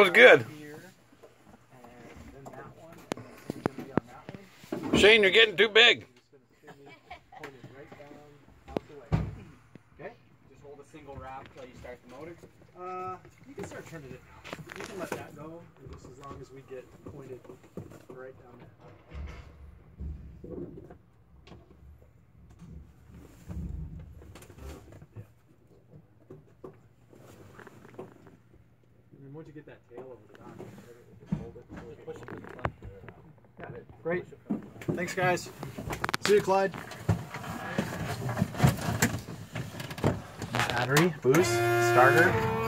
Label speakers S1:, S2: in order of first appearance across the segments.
S1: was good. Shane, you're getting too big.
S2: Thanks, guys. See you, Clyde. Battery, boost, starter.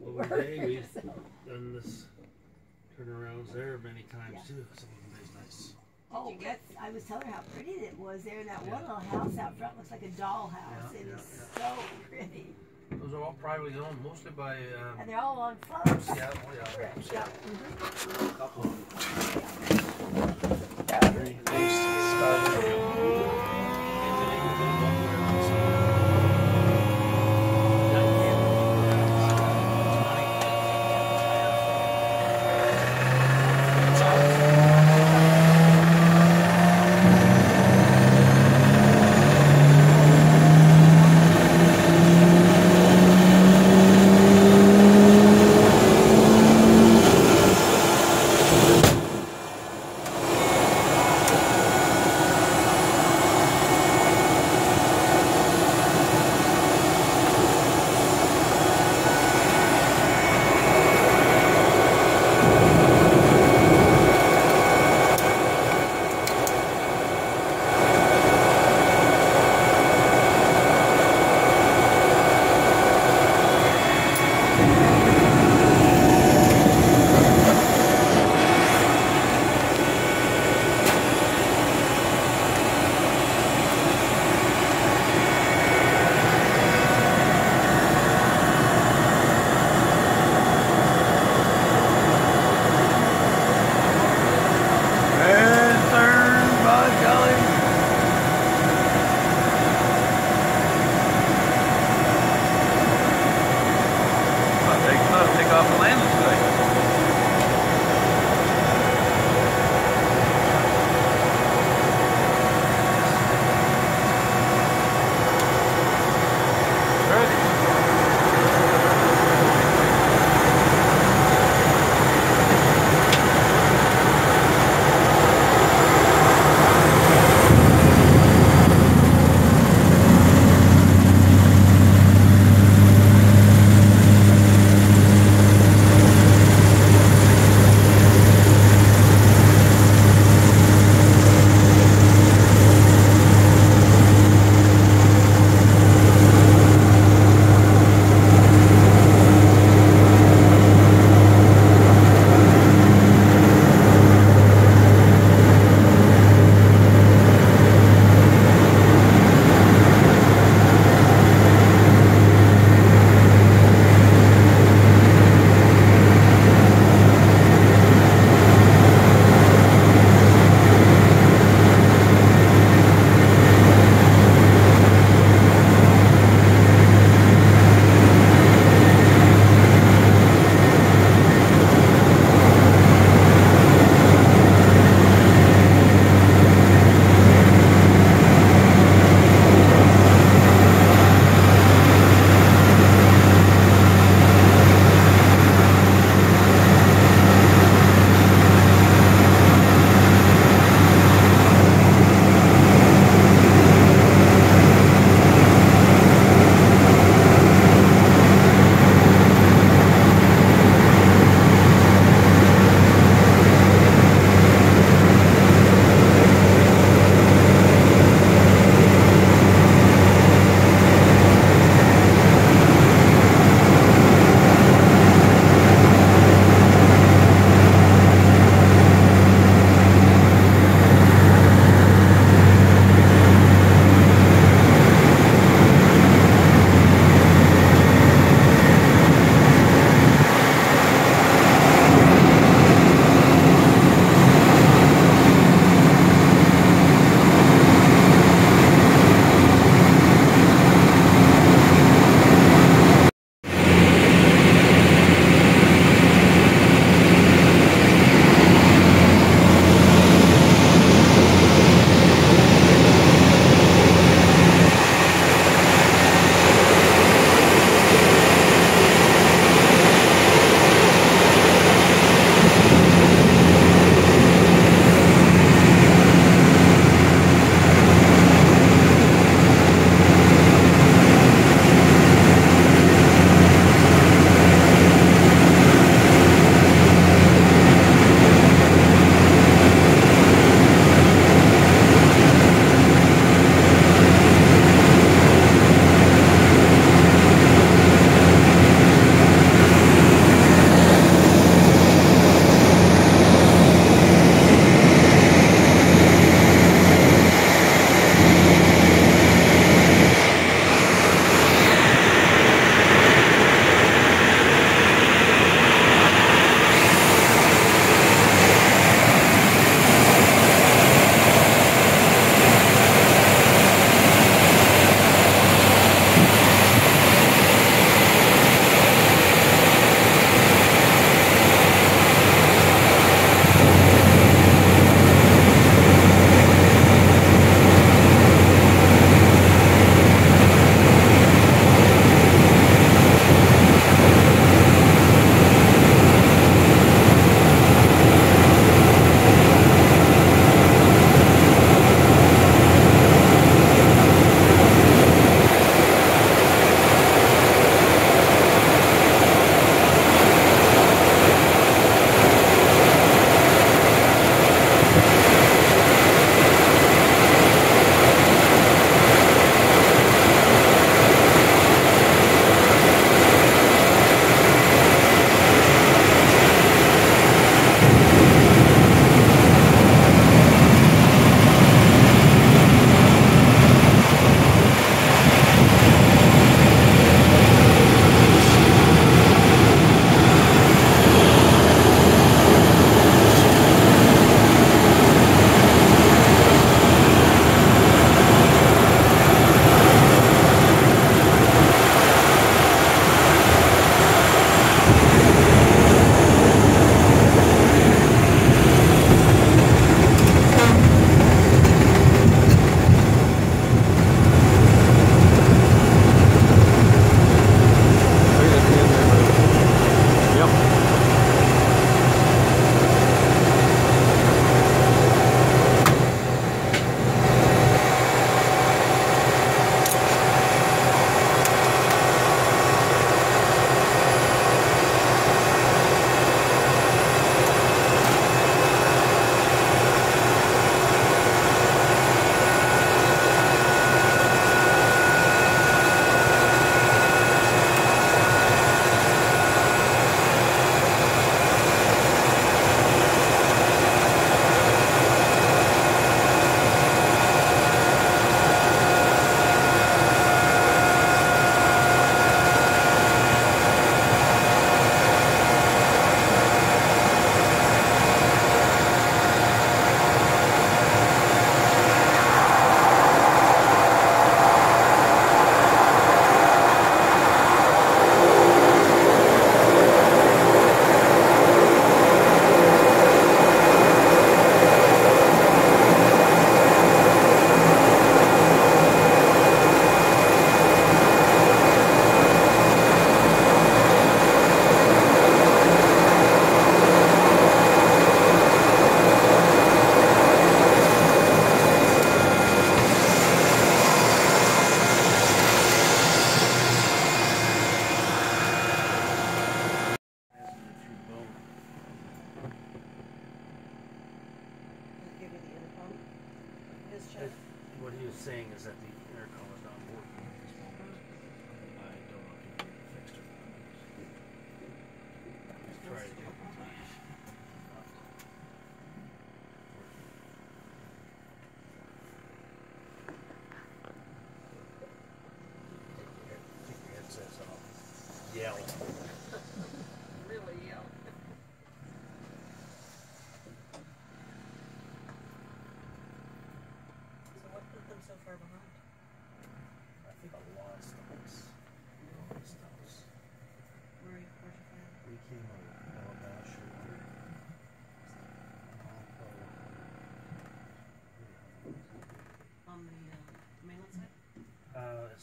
S1: Well,
S3: where.
S1: today we've
S3: so.
S1: done this turnarounds there many times
S3: Yeah.
S1: too. Some of them is nice.
S3: Oh, that's, I was telling her how pretty it was there. That one little house out front looks like a dollhouse.
S1: Yeah,
S3: It
S1: yeah,
S3: is so pretty.
S1: Those are all privately owned, mostly by um,
S3: And they're all on floats.
S1: yeah, oh yeah,
S3: Correct, Yeah. mhm.
S1: couple.
S4: Battery based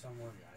S1: It's